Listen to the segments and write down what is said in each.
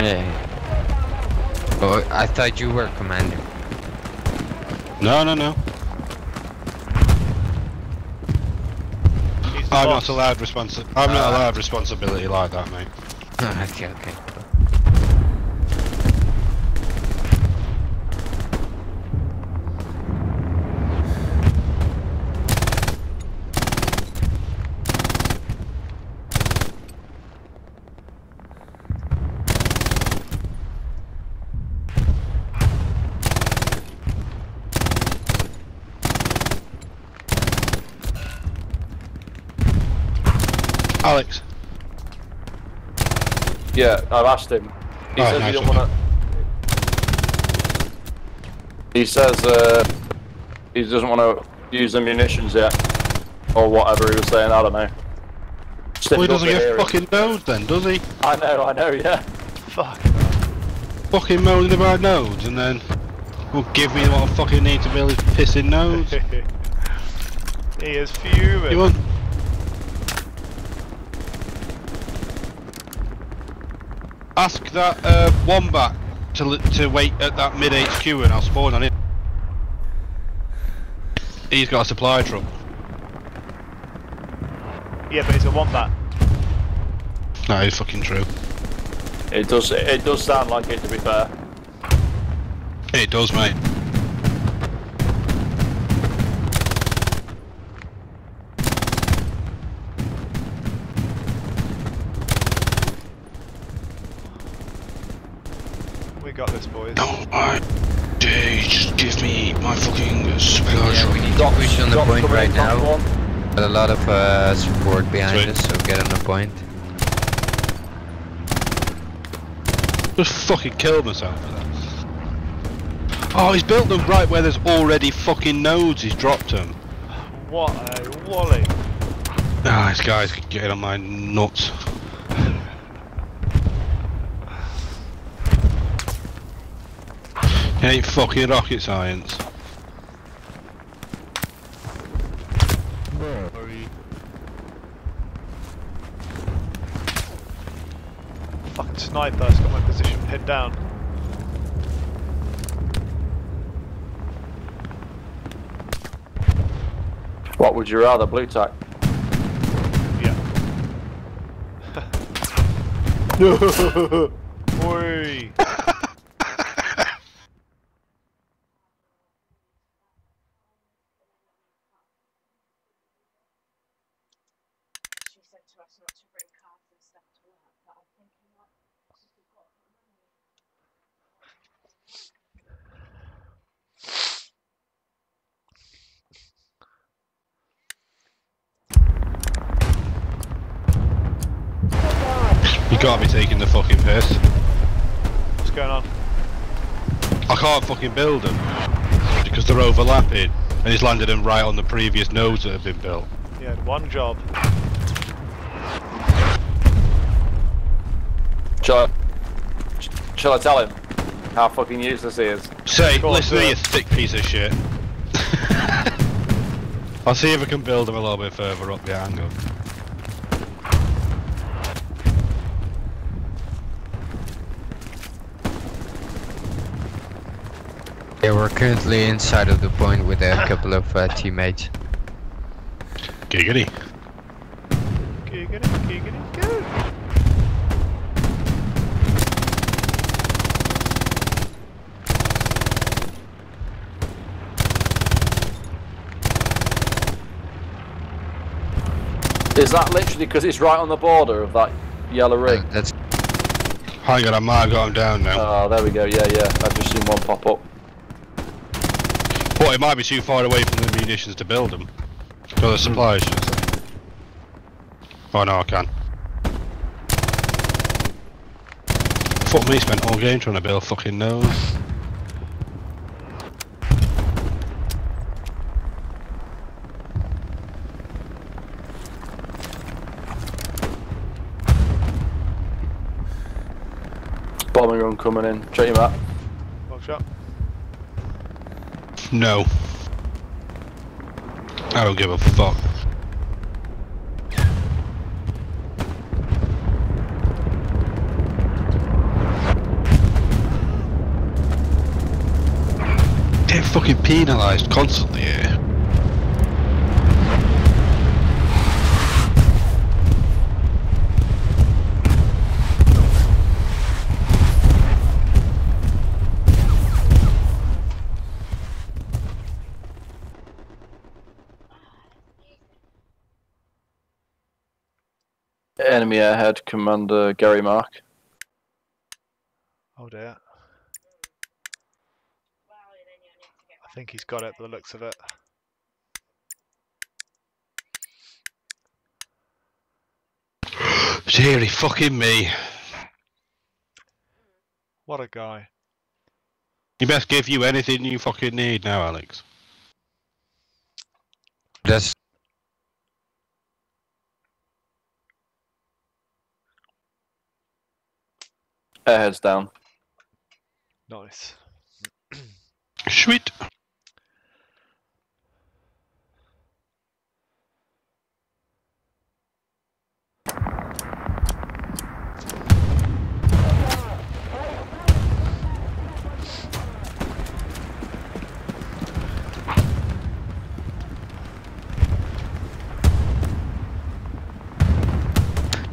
Yeah. Oh, I thought you were commander. No, no, no. I'm boss. not allowed responsi- I'm not Uh, allowed responsibility like that, mate. okay, okay. Alex. Yeah, I've asked him. He Oh, says nice he don't want to. He says uh, he doesn't want to use the munitions yet, or whatever he was saying. I don't know. Just Well, he doesn't get hear fucking nodes then, does he? I know, I know, yeah. Fuck. Fucking moaning about nodes and then will give me what I fucking need to build his pissing nodes. he is fuming. you want? Ask that uh, wombat to to wait at that mid HQ and I'll spawn on it. He's got a supply truck. Yeah, but it's a wombat. No, it's fucking true. It does. It does sound like it, to be fair. It does, mate. We got this, boys. No, I. Dude, just give me my fucking supply Yeah, we need to push on the point right now. Got a lot of uh, support behind Sweet. us, so get on the point. Just fucking killed myself for that. Oh, he's built them right where there's already fucking nodes. He's dropped them. What a wally. Ah, this guy's getting on my nuts. It ain't fucking rocket science. Fucking sniper's got my position pinned down. What would you rather, blue tack? Yeah. Oi. she said to us not to bring cards and stuff to work, but I'm thinking like, since we've got the money. You can't be taking the fucking piss. What's going on? I can't fucking build them because they're overlapping, and he's landed them right on the previous nodes that have been built. You had one job. Shall I, shall I tell him how fucking useless he is? Say, listen to you thick piece of shit. I'll see if I can build them a little bit further up the angle. Yeah, we're currently inside of the point with a couple of uh, teammates. Giggity. Giggity, giggity, go. Is that literally because it's right on the border of that yellow ring? That's Hang on, I might have got him down now. Oh, there we go. Yeah, yeah. I've just seen one pop up. But it might be too far away from the munitions to build them. For the supplies, should I say. Oh no, I can. Fuck me, spent all game trying to build fucking nodes. Bombing run coming in. Check your map. Well shot. No. I don't give a fuck. Get fucking penalised constantly here. Enemy ahead, Commander Gary Mark. Oh dear. Well, then you need to get I think he's got it by the looks of it. Deary fucking me. What a guy. He best give you anything you fucking need now, Alex. That's Airhead's down. Nice. Sweet.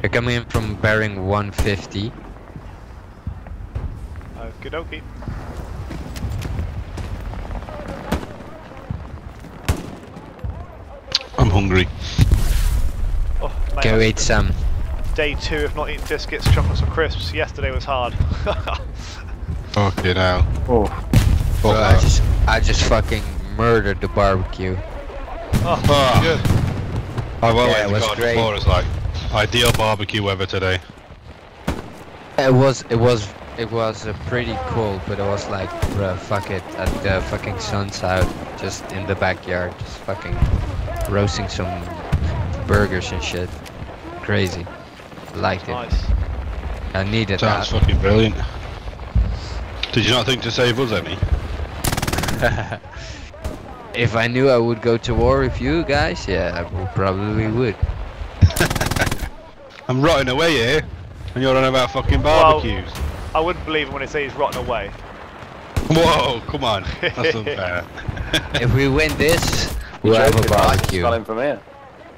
they're coming in from bearing 150. Okie dokie. I'm hungry. Oh, mate, Go that's eat some. Day two of not eating biscuits, chocolates, or crisps. Yesterday was hard. Fucking hell. Oh, Bro, Fuck I that. just, I just fucking murdered the barbecue. oh, Ah. good. I well Yeah, yeah, it was great. before it's like ideal barbecue weather today. It was, it was, it was uh, pretty cold, but it was like, bruh, fuck it, at the fucking sun's out, just in the backyard, just fucking roasting some burgers and shit. Crazy. Liked it. Nice. I needed Sounds that. fucking brilliant. Did you not think to save us any? if I knew I would go to war with you guys, yeah, I probably would. I'm rotting away here, and you're on about fucking Well- barbecues. I wouldn't believe him when he says he's rotten away. Whoa, come on. That's unfair. if we win this, we'll have a barbecue. Smell him from here.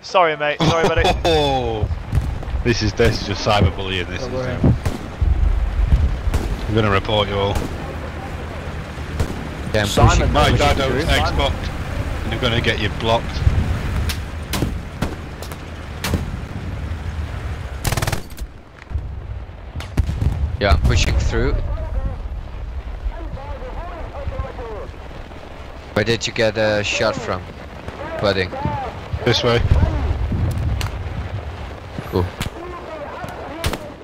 Sorry, mate. Sorry, buddy. Oh, this is this is just cyberbullying. This is. Um, I'm gonna report you all. Yeah, I'm Simon, My pushing dad owns through, man. Xbox, and I'm gonna get you blocked. Yeah, I'm pushing through. Where did you get a shot from, buddy? This way. Cool.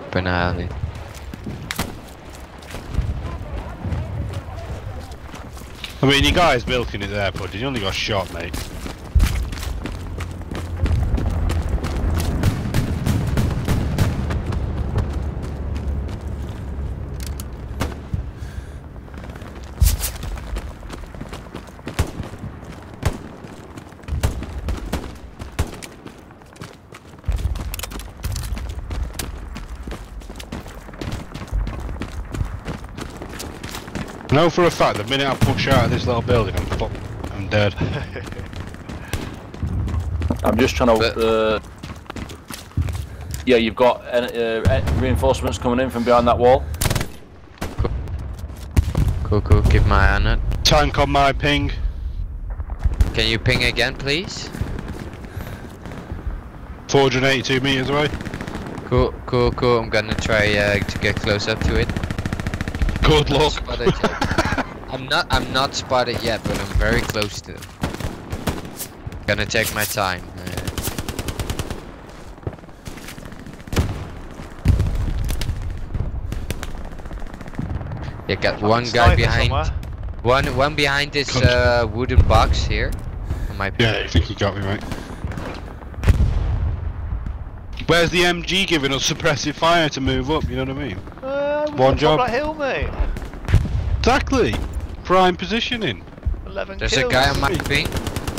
Keep an eye on it. I mean, you guys milking it there, bud. You only got shot, mate. Know for a fact the minute I push out of this little building, I'm fucked. I'm dead. I'm just trying to. Uh, yeah, you've got uh, uh, reinforcements coming in from behind that wall. Cool, cool. Keep my eye on it. Tank on my ping. Can you ping again, please? 482 meters away. Cool, cool, cool. I'm gonna try uh, to get close up to it. Good luck. Spotted yet. I'm not. I'm not spotted yet, but I'm very close to them. Gonna take my time. Yeah, got one guy behind. somewhere. One, one behind this uh, wooden box here. On my yeah, I think he got me, right. Where's the MG giving us suppressive fire to move up? You know what I mean? Uh, One job. That hill, mate. Exactly. Prime positioning. 11 There's kills. a guy on my ping.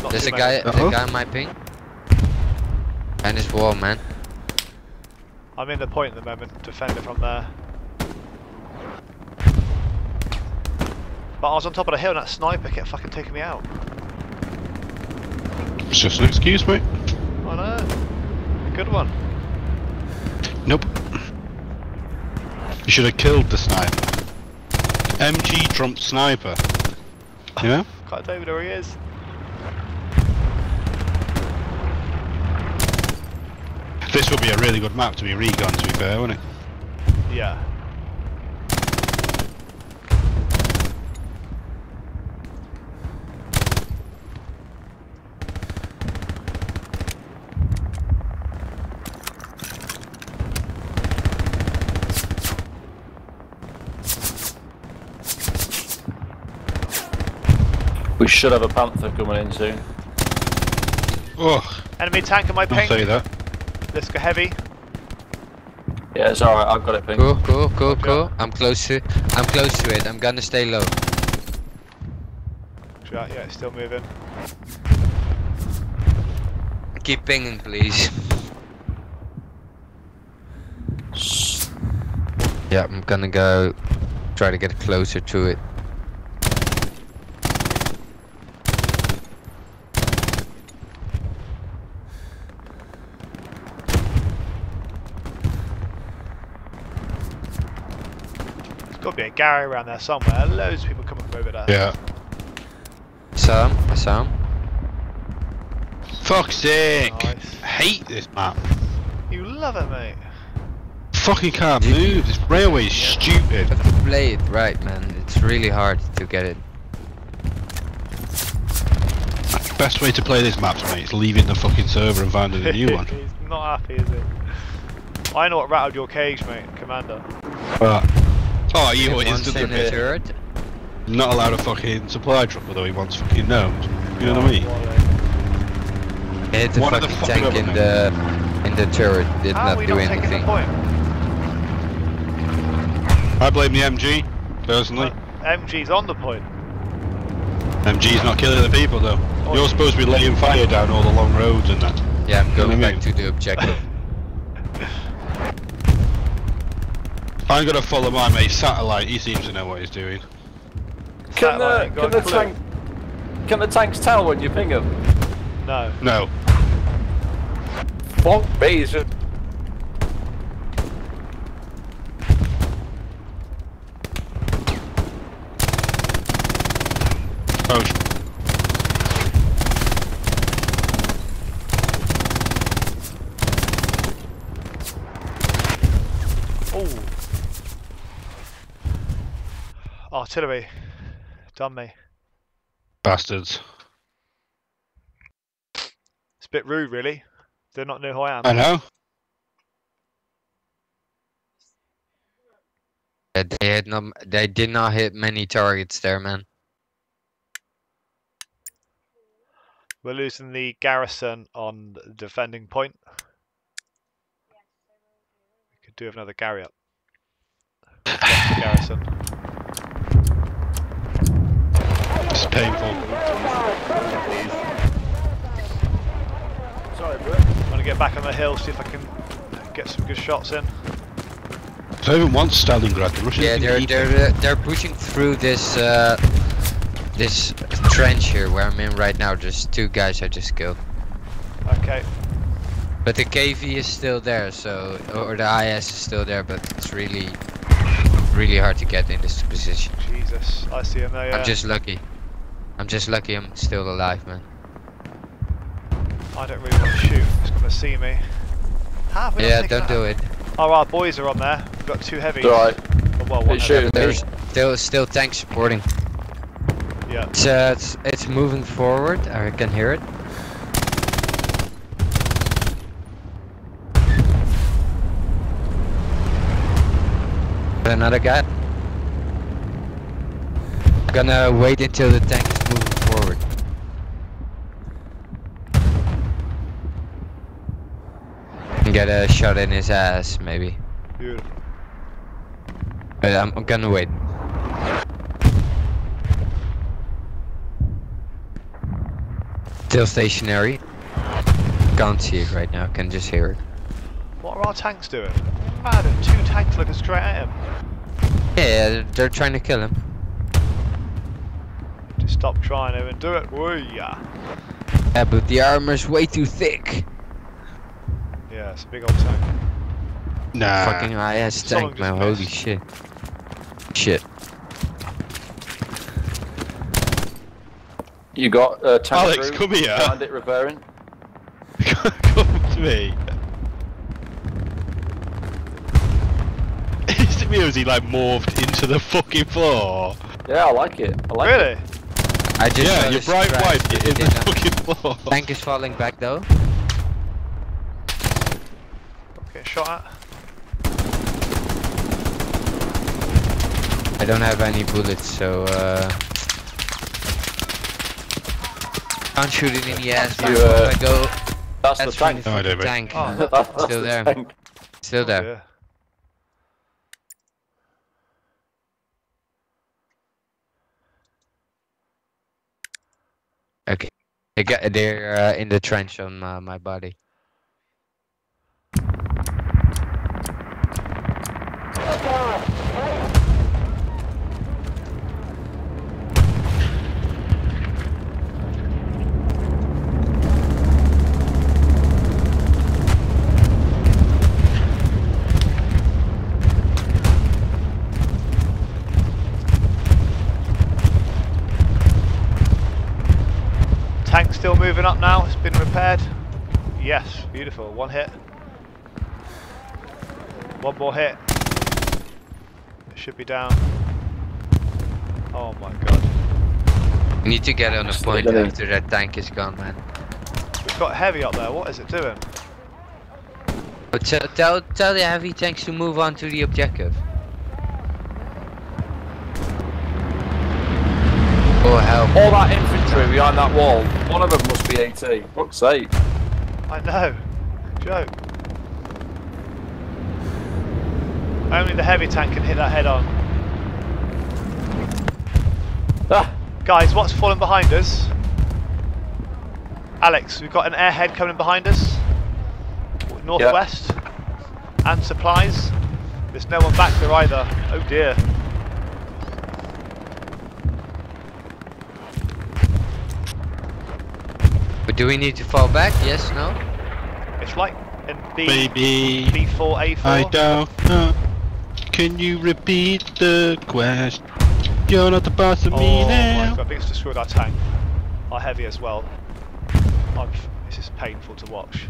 Not There's a guy. Uh-oh. a uh-huh. guy on my ping. And his wall, man. I'm in the point at the moment. Defender from there. But I was on top of the hill and that sniper kept fucking taking me out. It's just an excuse, mate. I know. Good one. Nope. You should have killed the sniper. MG Trump sniper. Yeah? Can't tell you where he is. This would be a really good map to be recon, to be fair, wouldn't it? Yeah. We should have a Panther coming in soon. Oh, Enemy tank on my I'll ping. say that. Let's go heavy. Yeah, it's alright, I've got it ping. Cool, cool, cool, cool. I'm close to, I'm close to it. I'm gonna stay low. Yeah, yeah, it's still moving. Keep pinging, please. Yeah, I'm gonna go try to get closer to it. There's got to be a Gary around there somewhere. Loads of people coming from over there. Yeah. Saw him, I saw him. Fuck's sake! Nice. I hate this map. You love it, mate. Fucking can't move. This railway is stupid. Have to play it right, man. It's really hard to get it. Best way to play this map, mate, is leaving the fucking server and finding a new one. He's not happy, is he? I know what rattled your cage, mate, Commander. But oh, you Hit what is the in the turret. not allowed a fucking supply truck, although he wants fucking gnomes. You know what I mean? It's a One the fucking fucking tank in the in the turret. Did How are not we do not anything. I blame the MG personally. MG's on the point. MG's not killing the people though. Oh, You're supposed to be laying fire down all the long roads and that. Yeah, I'm You know going I back mean? to the objective. I'm gonna follow my mate Satellite. He seems to know what he's doing. Can the, can the tank can the tanks tell when you ping them? No. No. Fuck me, it's just Oh, Artillery. Done me. bastards. It's a bit rude, really. They're not know who I am. I know. They had not, they did not hit many targets there, man. We're losing the garrison on the defending point. We could do with another Gary up. Garrison. It's painful. Sorry, bro. I'm gonna get back on the hill, see if I can get some good shots in. So I even want Stalingrad. The Russians Yeah, can they're keep they're it. uh, they're pushing through this uh, this trench here where I'm in right now. There's two guys I just killed, Okay. but the KV is still there, so or the IS is still there, but it's really really hard to get in this position. Jesus. I see him there, yeah. I'm just lucky. I'm just lucky I'm still alive, man. I don't really want to shoot. He's gonna see me. How have we not Yeah, don't do out? it. Oh, our boys are on there. We've got two heavies. It's alright. Oh, well, one It's heavy. There's still still tanks supporting. Yeah. It's uh, it's it's moving forward. I can hear it. Another guy. Gonna wait until the tank is moving forward. And get a shot in his ass, maybe. Beautiful. But I'm, I'm gonna wait. Still stationary. Can't see it right now, can just hear it. What are our tanks doing? Mad, two tanks looking straight at him. Yeah, they're trying to kill him. Just stop trying to and do it. Woo yeah. Yeah, but the armor's way too thick. Yeah, it's a big old tank. Nah. Fucking IS tank, man. Holy missed. shit. Shit. You got uh, tank Alex, crew come here. behind it repairing. Come to me. Is it me or is he like morphed into the fucking floor? Yeah, I like it. I like it. Really? I just yeah, your bright stripes, white but in the didn't- fucking floor. Tank is falling back though. Getting shot at. I don't have any bullets, so uh. Can't shoot it in the ass. You, uh, I go. That's the That's from tank. No, I fucking tank. Oh. That's Still the there. tank. Still there. Yeah. Okay. They got, they're uh, in the trench on my body. Tank still moving up now. It's been repaired. Yes, beautiful. One hit. One more hit. It should be down. Oh my god. We need to get on a point after that tank is gone, man. We've got heavy up there. What is it doing? But tell, tell, tell the heavy tanks to move on to the objective. Oh help. All that infantry behind that wall, one of them must be AT. Fuck's sake. I know. Joke. Only the heavy tank can hit that head on. Ah, Guys, what's falling behind us? Alex, we've got an airhead coming behind us. Northwest. And supplies. There's no one back there either. Oh dear. But do we need to fall back? Yes, no? It's like in B, Baby, B4, A4. I don't know. Can you repeat the question? You're not the boss of Oh me my now. god, I think it's destroyed our tank. Our heavy as well. I'm, this is painful to watch.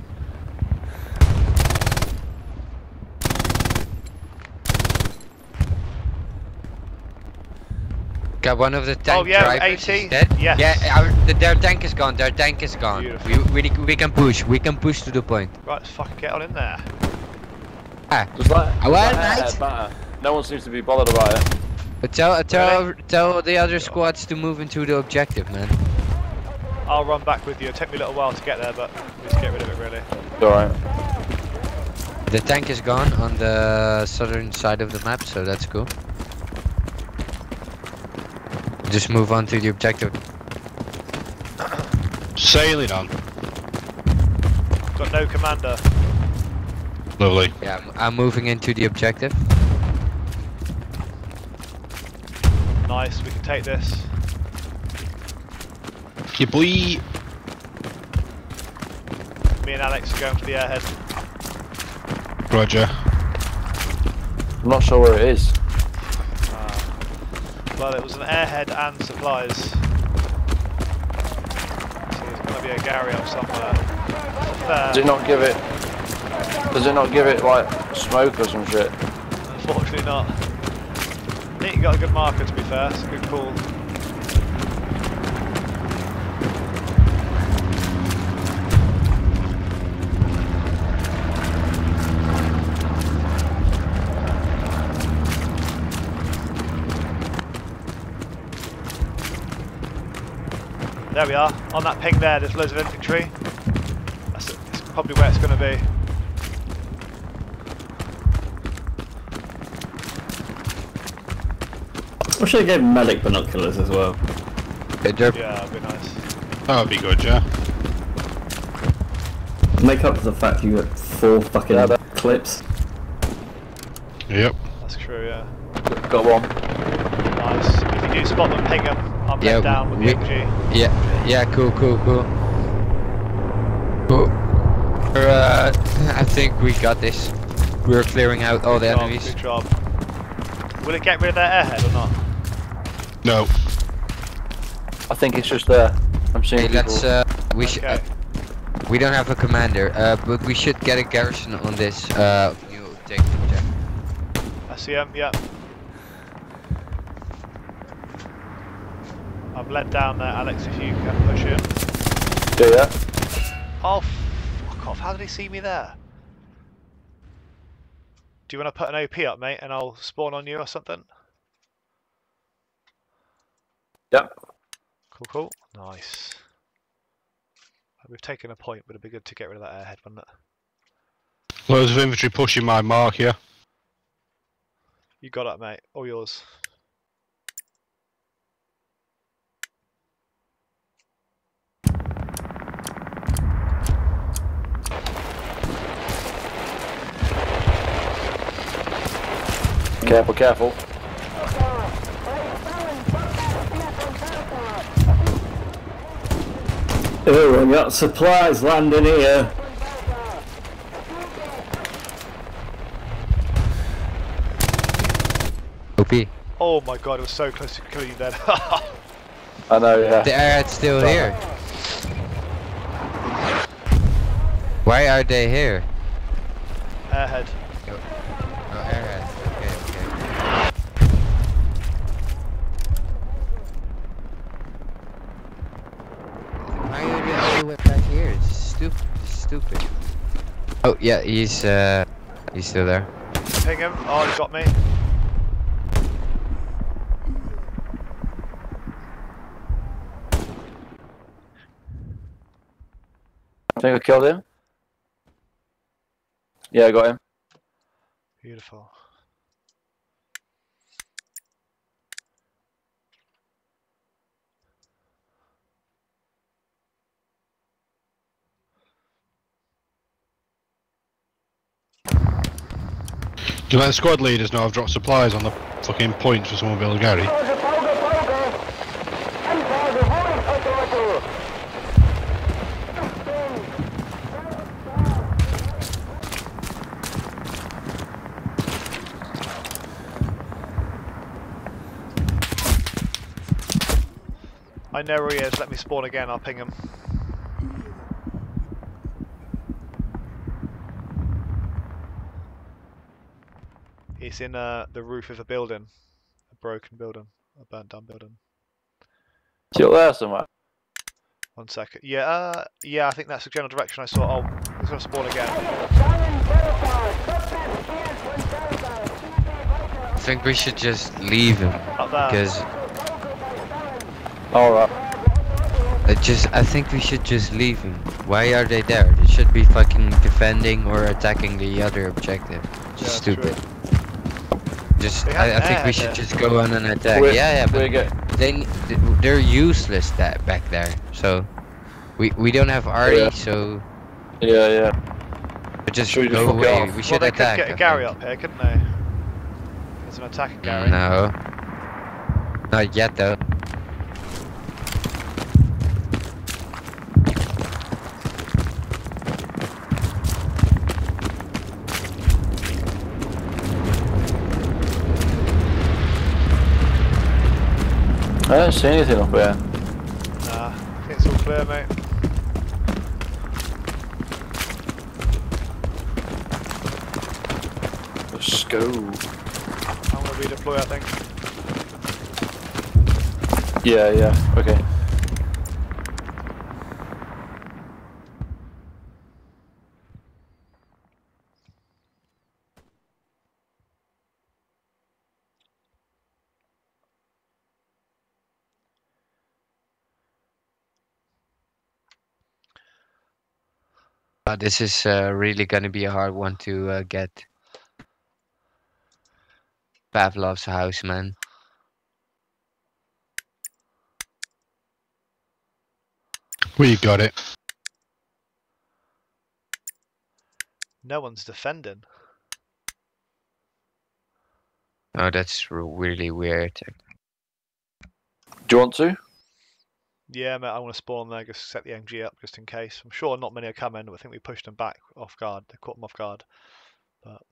Got one of the tank Oh, yeah, drivers is dead. Yes. Yeah, our, the, their tank is gone. Their tank is gone. Beautiful. We, we we can push. We can push to the point. Right, let's fucking get on in there. Ah, does that, Ah, well, that mate. No one seems to be bothered about it. but tell tell tell the other squads to move into the objective, man. I'll run back with you. It'll take me a little while to get there, but we need to get rid of it really. It's alright. The tank is gone on the southern side of the map, so that's cool. Just move on to the objective. Sailing on. Got no commander. Lovely. Yeah, I'm, I'm moving into the objective. Nice, we can take this. Yeah, boy. Me and Alex are going for the airhead. Roger. I'm not sure where it is. Well, it was an airhead and supplies. So there's going to be a Gary up somewhere. Does it not give it? Does it not give it like smoke or some shit? Unfortunately not. You got a good marker to be fair, it's a good call. There we are, on that ping there, there's loads of infantry. That's it. It's probably where it's going to be. Wish I gave medic binoculars as well. They're- Yeah, that'd be nice. That would be good, yeah. Make up for the fact you got four fucking Yeah, clips. Yep. That's true, yeah. Got one. Nice. If you do spot them, ping them. I'm Yeah, down with the MG. Yeah, yeah, cool, cool, cool. Cool. Uh, I think we got this. We're clearing out all the job, enemies. Good job. Will it get rid of their airhead or not? No. I think it's just there. I'm seeing Hey, people. let's. Uh, we should. Okay. Uh, we don't have a commander, uh, but we should get a garrison on this. Uh, new objective. Jack. SEM, yeah. I've let down there, Alex, if you can push in. Yeah, yeah. Oh, fuck off. How did he see me there? Do you want to put an OP up, mate, and I'll spawn on you or something? Yeah. Cool, cool. Nice. We've taken a point, but it'd be good to get rid of that airhead, wouldn't it? Loads of infantry pushing my mark here. You got it, mate. All yours. Careful, careful. Oh, we got supplies landing here. OP. Oh my god, it was so close to killing you then. I know, yeah. The airhead's still here. Why are they here? airhead. Oh, airhead. Okay, okay. Why are they all the way back here? It's stupid. It's stupid. Oh yeah, he's uh, he's still there. Ping him. Oh, he got me. I think I killed him. Yeah, I got him. Beautiful. Let the squad leaders know I've dropped supplies on the fucking point for someone build Gary? I know where he is. Let me spawn again. I'll ping him. He's in uh, the roof of a building, a broken building, a burnt down building. Still there somewhere. One second. Yeah, uh, yeah. I think that's the general direction I saw. Oh, he's gonna spawn again. I think we should just leave him Up there. because Alright. I just I think we should just leave him. Why are they there? They should be fucking defending or attacking the other objective. Just Yeah, stupid. Just I, I think we should there. just go on and attack. We're- yeah, yeah, but get- they they're useless that back there. So we we don't have Artie, Yeah. so Yeah, yeah. just Should we just go fuck it away. off? We well, should they could get a I Gary up here, couldn't they? There's an attacking Gary. No. Not yet though. I don't see anything up here. Nah, I think it's all clear, mate. Let's go. I'm gonna redeploy, I think. Yeah, yeah. Okay. This is uh, really gonna be a hard one to uh, get. Pavlov's house, man. We got it. No one's defending. Oh, that's really weird. Do you want to? Yeah, mate, I want to spawn there, just set the MG up just in case. I'm sure not many are coming, but I think we pushed them back off guard. They caught them off guard. But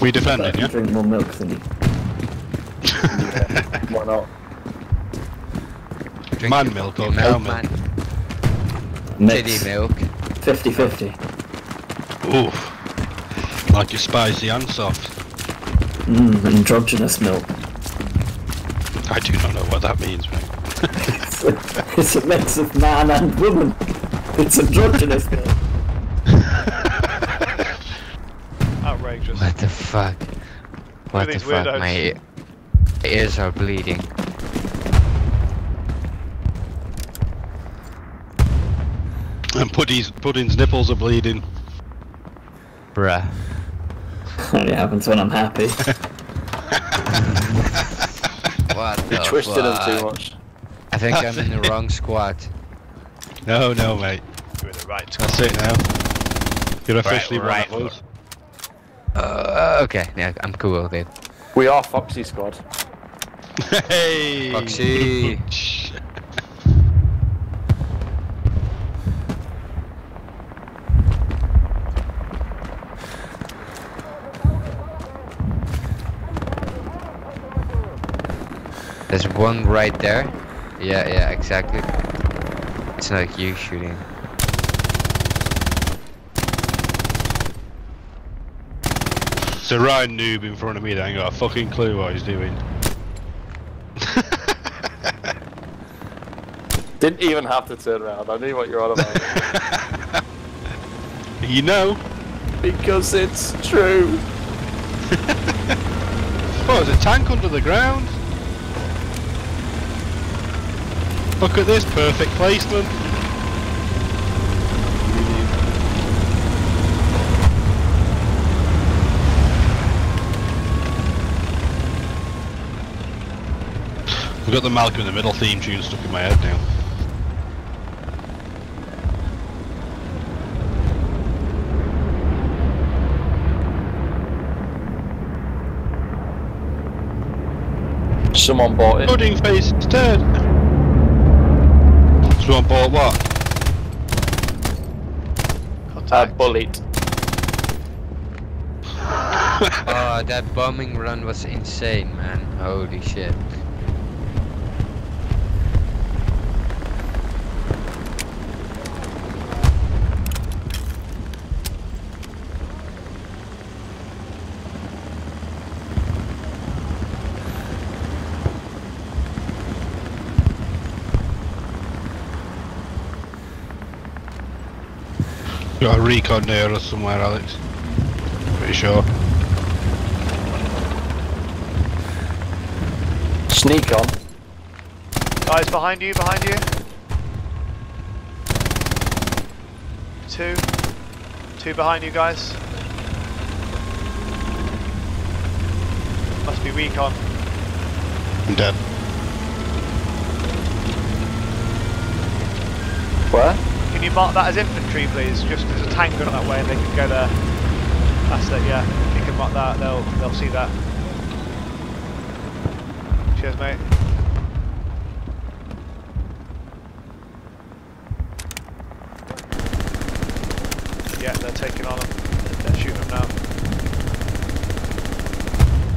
We I defending, yeah? drink more milk than you. Why not? Drink Man milk or cow milk, milk? man. Mix. Titty milk. 50-50. Oof. Like your spicy and soft. Mmm, androgynous milk. I do not know what that means, mate. It's a, it's a mix of man and woman. It's androgynous milk. outrageous. What the fuck? What the these fuck? weirdos. My ears are bleeding. And Pudding's, Pudding's nipples are bleeding. Bruh. Only happens when I'm happy. What You the twisted him too much. I think I'm in the wrong squad. No, no, mate. You're in the right. Squad. That's it now. You're officially right one of us. Uh, okay, yeah, I'm cool with it. We are Foxy Squad. Hey! Foxy. There's one right there. Yeah, yeah, exactly. It's not like you shooting. It's a Ryan noob in front of me that ain't got a fucking clue what he's doing. Didn't even have to turn around. I knew what you're on about. you know? because it's true. Oh, there's a tank under the ground. Look at this perfect placement. I've got the Malcolm in the Middle theme tune stuck in my head now. Someone bought it. Pudding face turd. Someone bought what? A Contact. bullet. Oh, that bombing run was insane, man. Holy shit. Recon near us somewhere, Alex. Pretty sure. Sneak on. Guys behind you, behind you. Two. Two behind you guys. Must be recon. I'm dead. Where? Can you mark that as infantry, please? Just there's a tank going that way, and they can go there. That's it. Yeah. If you can mark that, they'll they'll see that. Cheers, mate. Yeah, they're taking on them. They're shooting them now.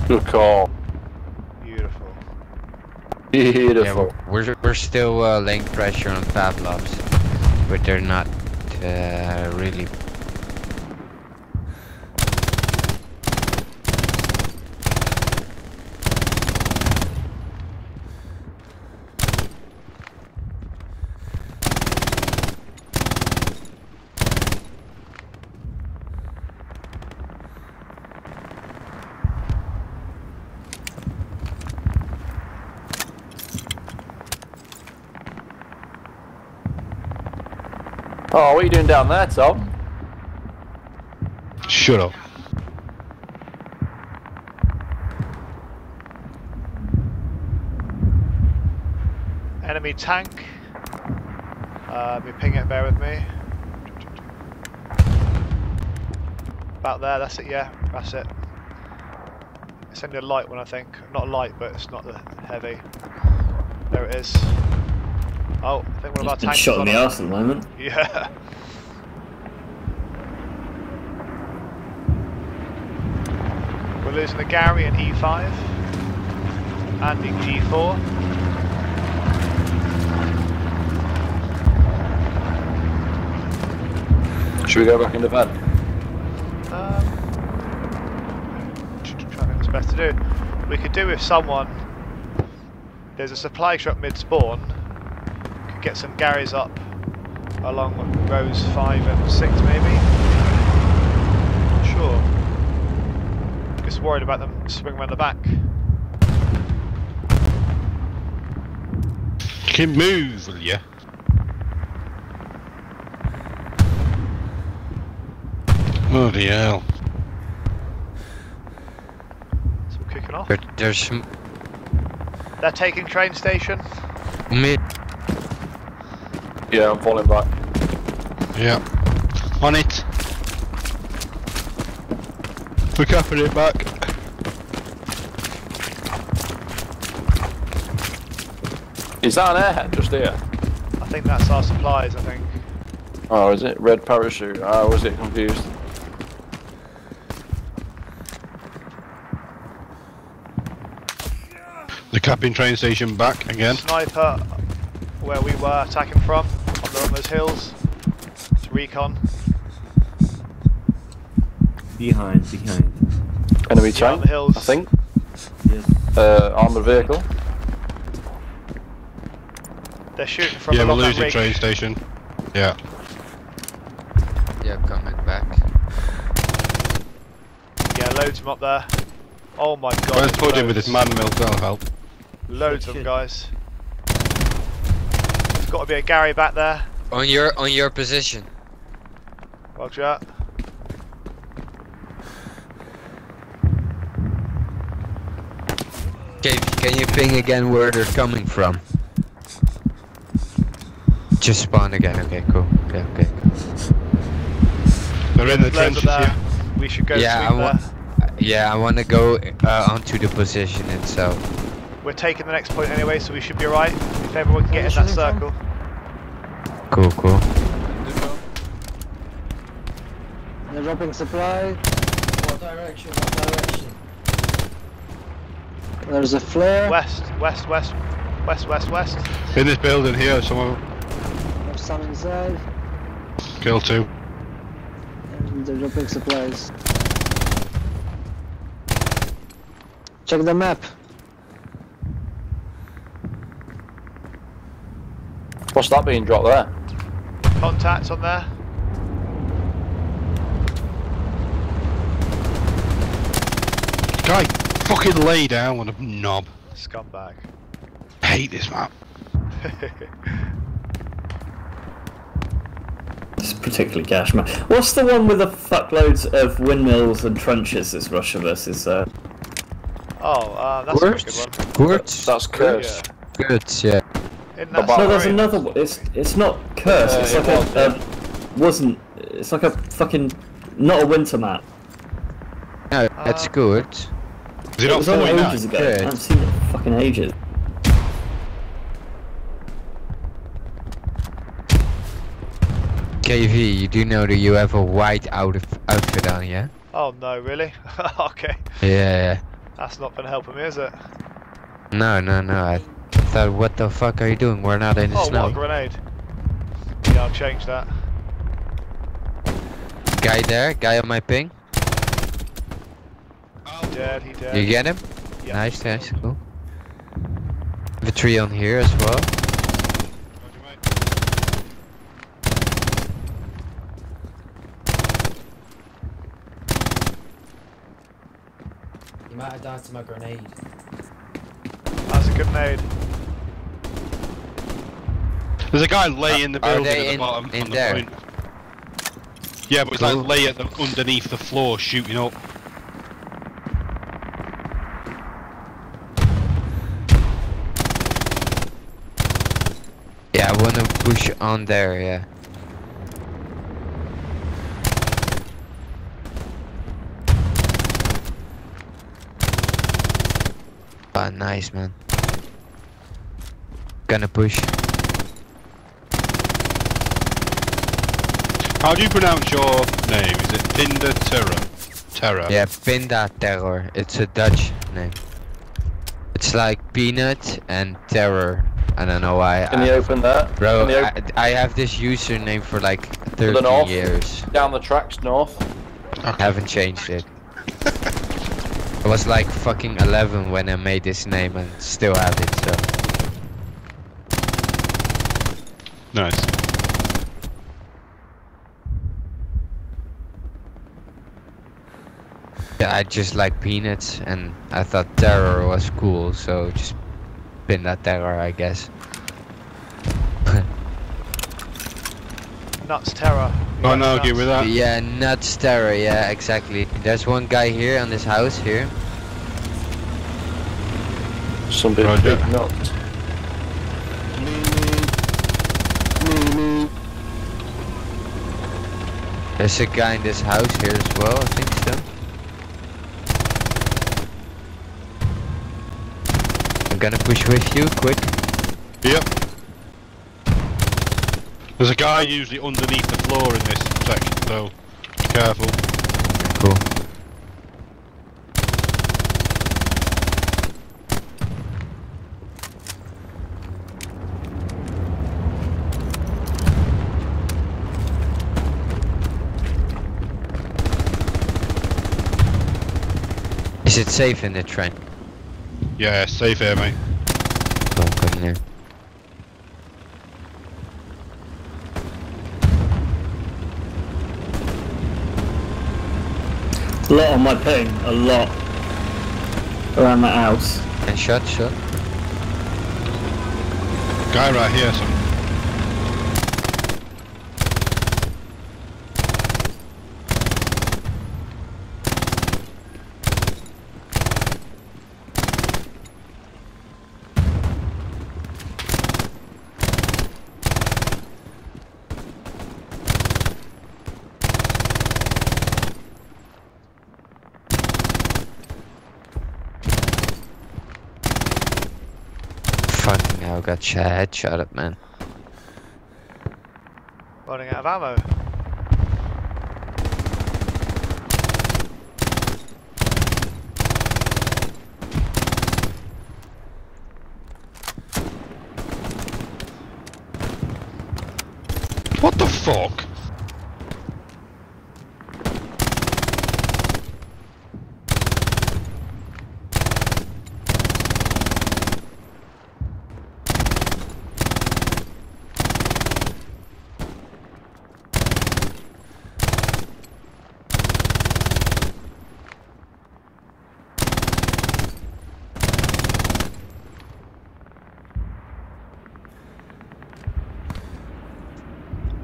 Good call. Beautiful. Yeah, Beautiful. we're, we're, we're still uh, laying pressure on Pavlovs, but they're not uh, really. Oh, what are you doing down there, Tom? Shut up. Enemy tank. Uh, me ping it. Bear with me. About there, that's it, yeah, that's it. It's only a light one, I think. Not a light, but it's not the heavy. There it is. Oh, I think one of our He's been tanks shot in the on arse at the moment. Yeah. We're losing the Gary in E5. And in G4. Should we go back in the van? Um, trying to think what's best to do. We could do with someone. There's a supply truck mid spawn. Could get some Garys up along rows five and six, maybe. Sure. Just worried about them swinging around the back. Can move, will you? Bloody hell. So kicking off. There, there's some They're taking train station. mid. Yeah, I'm falling back. Yeah. On it. We're capping it back. Is that an airhead just here? I think that's our supplies, I think. Oh, is it? Red parachute. Ah, I always get confused. The capping train station back again. Sniper, where we were attacking from, on, the, on those hills. It's recon. Behind, behind. Enemy Yeah, on tank, the hills. I think. Yes. Uh, armored vehicle. They're shooting from Yeah, we're losing ridge. train station. Yeah. Yeah, coming back. Yeah, loads of them up there. Oh my god. Let's there's put him with his loads. man mill, that'll help. Loads of them, guys. There's got to be a Gary back there. On your on your position. Roger. Okay, can you ping again where they're coming from? Just spawn again. Okay, cool. Okay, okay. They're in the Loads trenches here. We should go Yeah, swing I wa- there. Yeah, I want to go uh, onto the position itself. We're taking the next point anyway, so we should be alright. If everyone can get in that circle. Cool, cool. They're dropping supply. What direction? What direction? There's a flare. West, west, west, west, west, west. In this building here, someone There's some inside. killed two. And they're dropping supplies. Check the map. What's that being dropped there? Contacts on there. Guy, fucking lay down on a knob. Scumbag. hate this map. It's particularly gash man. What's the one with the fuckloads of windmills and trenches? This Russia versus uh. oh, uh, that's a Words? good one. Words? That's Kursk. Good, yeah. Isn't that About- No, there's Syrian? another one. It's it's not Kursk. Yeah, it's it like was, a, yeah. a wasn't. It's like a fucking not a winter map. No, that's Uh, good. Is It it not was on ages ago. Good. I haven't seen it in fucking ages. KV, you do know that you have a white out outfit on, yeah? Oh no, really? okay. Yeah, That's not gonna help me, is it? No, no, no. I thought, what the fuck are you doing? We're not in the Oh, snow. what a grenade. Yeah, I'll change that. Guy there, guy on my ping. Oh, Dead, he dead. You get him? Yeah. Nice, nice, cool. The tree on here as well. You might have died to my grenade. That's a good nade. There's a guy lay uh, in the building at the in, bottom. In the there? Point. Yeah, but he's like lay at the, underneath the floor shooting up. Yeah, I wanna push on there, yeah. Ah, nice man. Gonna push. How do you pronounce your name? Is it Pinda Terra? Terra. Yeah, Pinda Terror. It's a Dutch name. It's like peanut and terror. I don't know why. Can I, you open that? bro, Can I, I have this username for like 30 north? years. down the tracks north? I haven't changed it. I was like fucking 11 when I made this name and still have it, so. Nice. I just like peanuts and I thought terror was cool, so just pin that terror, I guess. Nuts terror. Oh no, Nuts. argue with that. Yeah, nuts terror, yeah, exactly. There's one guy here on this house here. Some big, Roger. big nuts. There's a guy in this house here as well, I think so. Gonna push with you, quick. Yep. There's a guy usually underneath the floor in this section, so be careful. Cool. Is it safe in the train? Yeah, safe here, mate. Don't come in here. A lot on my ping, a lot. Around my house. And shot, shot. Guy right here, son. Got sh- up, man. Running out of ammo. What the fuck?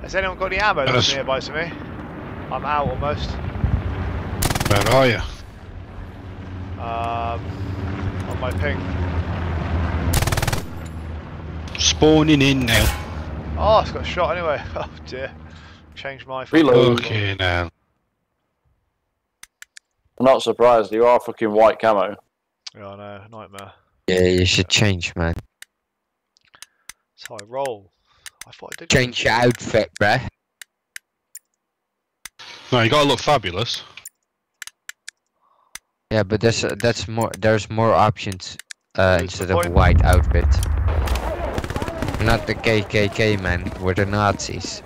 Has anyone got any ammo that's Yes. nearby to me? I'm out almost. Where are you? Um, on my ping. Spawning in now. Oh, it's got shot anyway. Oh dear. Change my Reload. Okay, now. I'm not surprised, you are fucking white camo. Yeah, I know, nightmare. Yeah, you should change, man. That's how I roll. I thought I did. Change your outfit, bruh. No, you gotta look fabulous. Yeah, but there's uh, that's more. There's more options uh, instead of white outfit. Not the KKK, man. We're the Nazis.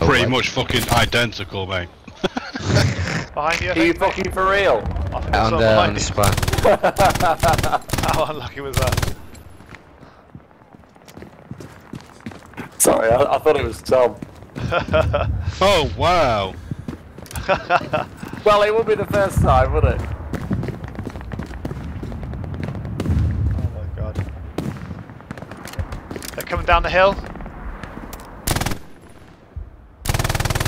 Oh, Pretty what? much fucking identical, mate. Behind you, Are you fucking for real? I think on the on behind the you. spawn. How unlucky was that? Sorry, I, I thought it was Tom. Oh, wow. Well, it would be the first time, wouldn't it? Oh my god. They're coming down the hill.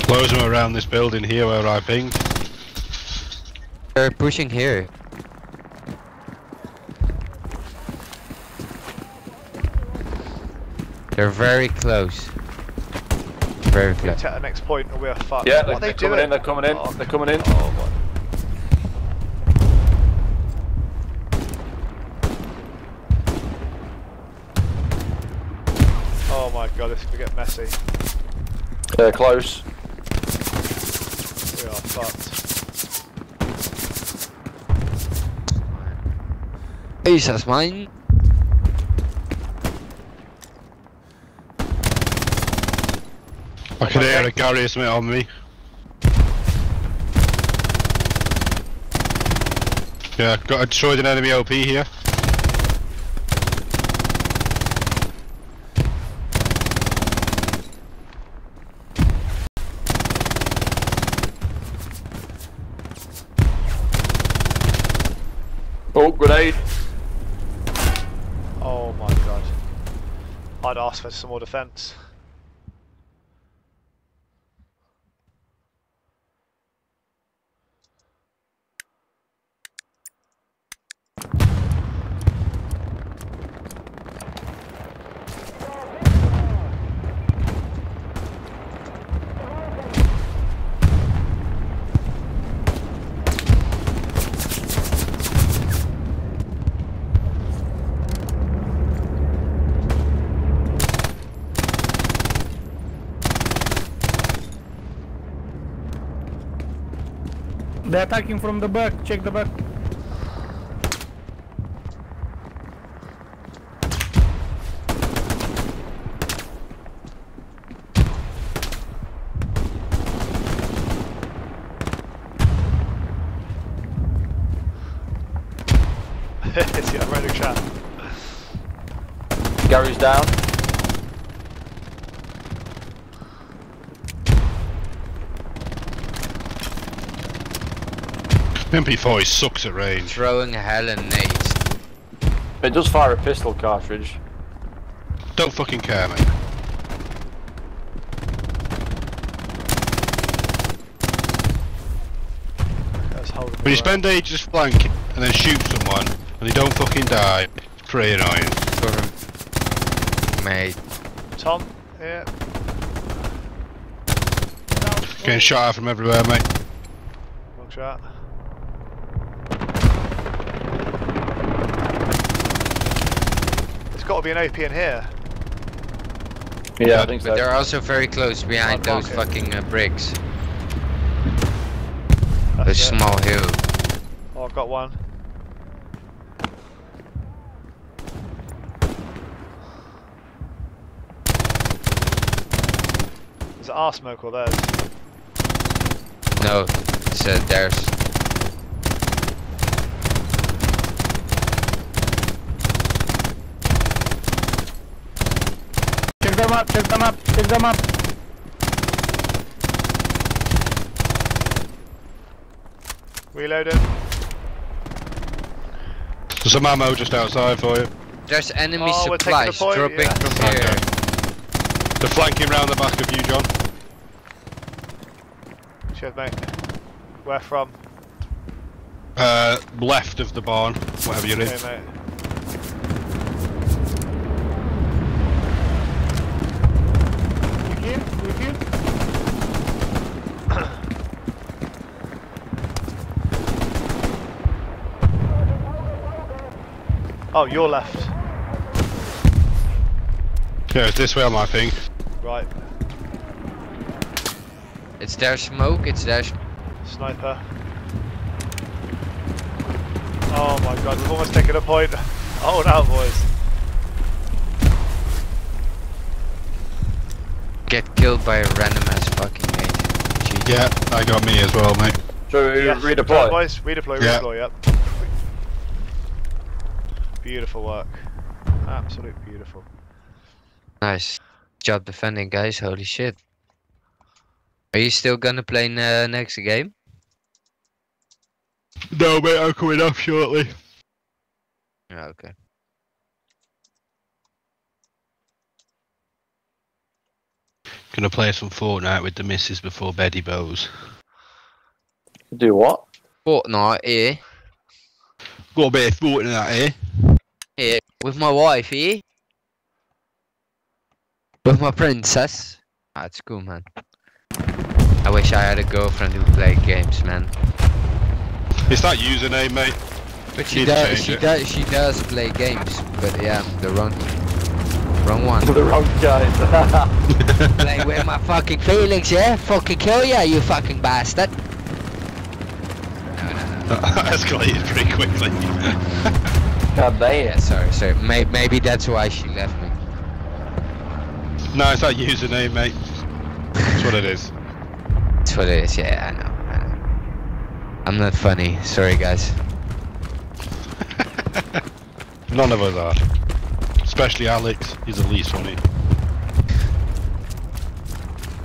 Close them around this building here where I pinged. They're pushing here. They're very close. Very close. We take the next point we are fucked. Yeah, they're, are coming in, they're, coming in, they're coming in, they're coming in. Oh, oh, oh my god, this could get messy. They're close. We are fucked. Jesus, mine. Can hear a Gary or something on me. Yeah, got a destroyed an enemy OP here. Oh, grenade. Oh my god. I'd ask for some more defence. They're attacking from the back. Check the back. yeah, I'm ready to chat. Gary's down. MP4 sucks at range. Throwing hell and nades. It does fire a pistol cartridge. Don't fucking care, mate. When you spend ages flanking and then shoot someone and they don't fucking die, it's pretty annoying. Cover. Mate. Tom, yeah. Getting shot at from everywhere, mate. Long shot. Got to be an AP in here. Yeah, I think But so. they're also very close behind those it. fucking uh, bricks. A it. small hill. Oh, I've got one. Is it our smoke or theirs? No, it's uh, there's. Them up. Check them up. Check them up. Reloading. There's some ammo just outside for you. There's enemy Oh, we're the supplies point, dropping yeah. from Okay. here. They're flanking round the back of you, John. Cheers, mate. Where from? Uh, left of the barn, whatever you're in. Mate. You here? You here? Oh, you're left. Yeah, it's this way on my thing. Right. It's their smoke, it's their Sniper. Oh my god, we've almost taken a point. Hold out, boys. get killed by a random ass fucking mate. Yeah, I got me as well, mate. So we Yes, redeploy? right, boys, redeploy, Yeah. redeploy, yep. Beautiful work. Absolute beautiful. Nice job defending, guys. Holy shit. Are you still gonna play uh, next game? No, mate, I'm coming off shortly. Yeah, okay. Gonna play some Fortnite with the missus before Betty bows. Do what? Fortnite here. Got a bit of Fortnite here. Here. With my wife here. With my princess. That's cool, man. I wish I had a girlfriend who played games, man. It's that username, mate. But she does. She it. does. She does play games, but yeah, the wrong, wrong one. the wrong guy. Playing with my fucking feelings, yeah? Fucking kill ya, you fucking bastard. No, no, no. Escalated pretty quickly. God damn. Yeah, sorry, sorry. May maybe that's why she left me. no, it's that username, mate. That's what it is. That's what it is, yeah, I know, I know. I'm not funny, sorry guys. None of us are. Especially Alex. He's the least funny.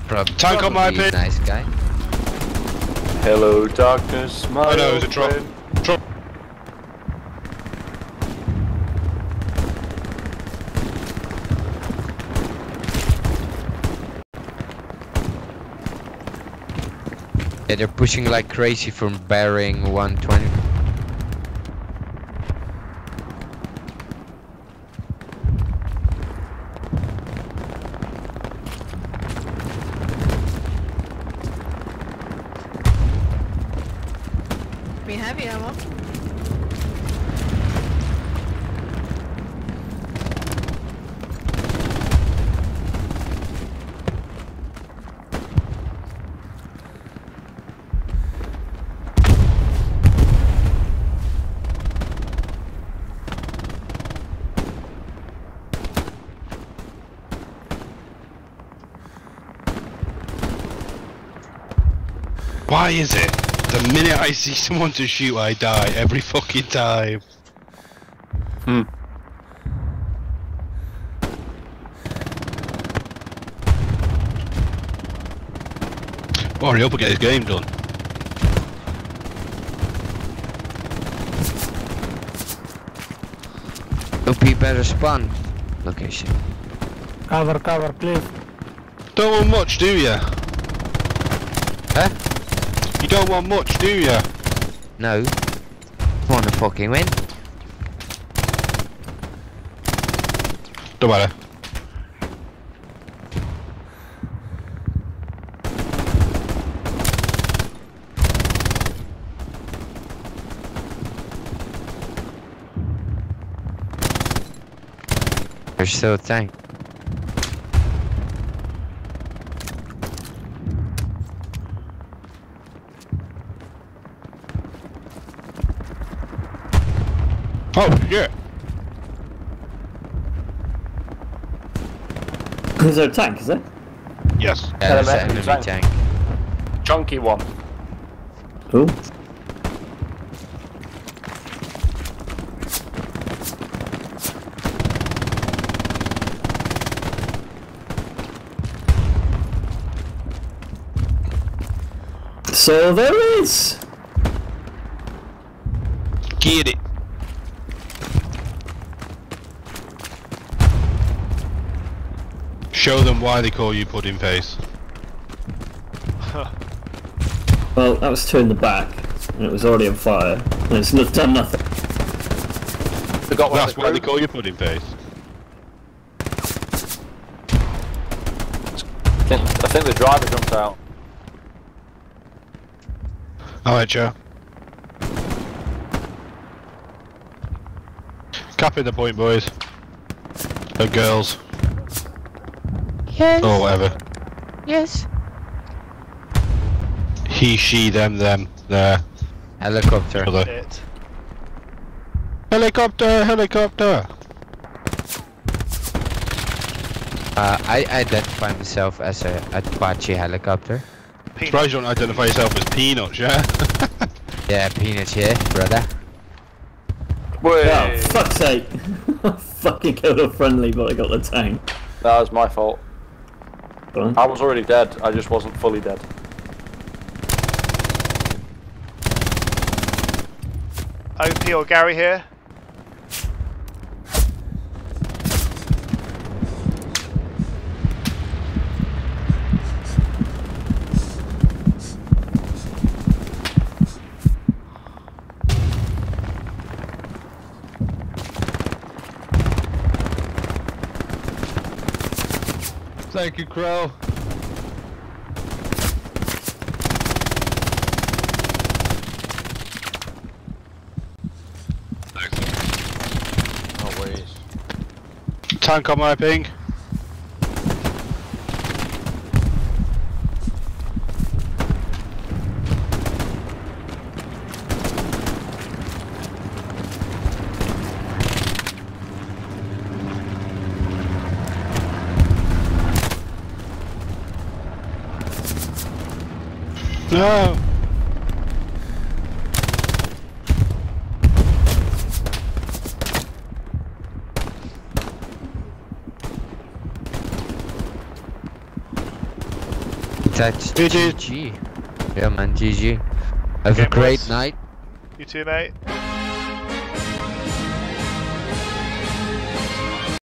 Prob Tank on my probably a pin. Nice guy. Hello, darkness, my Oh no, it was a old drop. friend. Drop. Yeah, they're pushing like crazy from bearing 120. We heavy ammo. Why is it? The minute I see someone to shoot, I die every fucking time. Hmm. Oh, hurry up and get his game done. It'll be better spawn location. Cover, cover, please. Don't want much, do ya? You don't want much, do ya? No. Wanna fucking win? Don't matter. There's still a tank. Oh, shit. Is there a tank, is there? Yes. Yeah, there's an Enemy enemy tank. tank. Chunky one. Cool. So there is. Get it. Show them why they call you pudding face. Well, that was two in the back, and it was already on fire, and it's not done nothing. Forgot That's why they call you pudding face. I think, I think the driver jumped out. Alright, Joe. Capping the point, boys. And girls. Yes. Or whatever. Yes. He, she, them, them, there. Helicopter. Other. Helicopter, helicopter! Uh, I identify myself as a Apache helicopter. Peanut. Surprised you don't identify yourself as peanuts, yeah? Yeah, peanuts here, brother. Wait, Oh, fuck's sake. Fucking killed a friendly, but I got the tank. that was my fault. Fine. I was already dead, I just wasn't fully dead. OP or Gary here? Thank you, Crow. No worries. tank on my ping. No. That's GG. GG. Yeah, man, GG. Have a great boys. night. You too, mate.